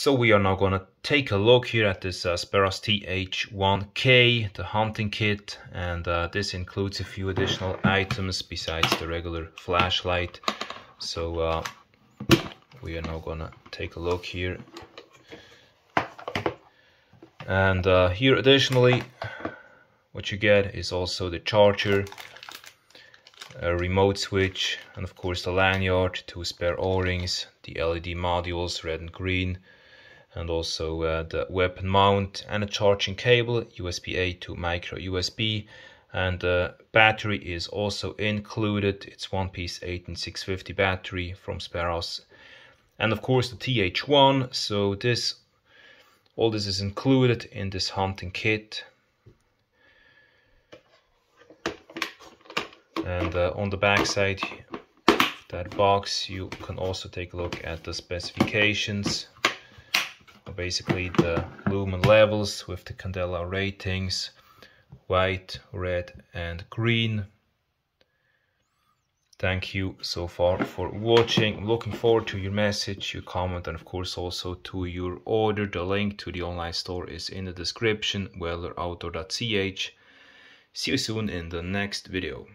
So we are now gonna take a look here at this uh, Speras TH1K, the hunting kit, and uh, this includes a few additional items besides the regular flashlight. So uh, we are now gonna take a look here. And uh, here additionally, what you get is also the charger, a remote switch, and of course the lanyard, two spare o-rings, the LED modules, red and green, and also uh, the weapon mount and a charging cable USB-A to micro USB and the battery is also included. It's one piece 18650 battery from Speras and of course the TH1 so this all this is included in this hunting kit. And uh, on the back side that box you can also take a look at the specifications basically the lumen levels with the candela ratings white red and green. Thank you so far for watching. Looking forward to your message your comment and of course also to your order. The link to the online store is in the description muelleroutdoor.ch see you soon in the next video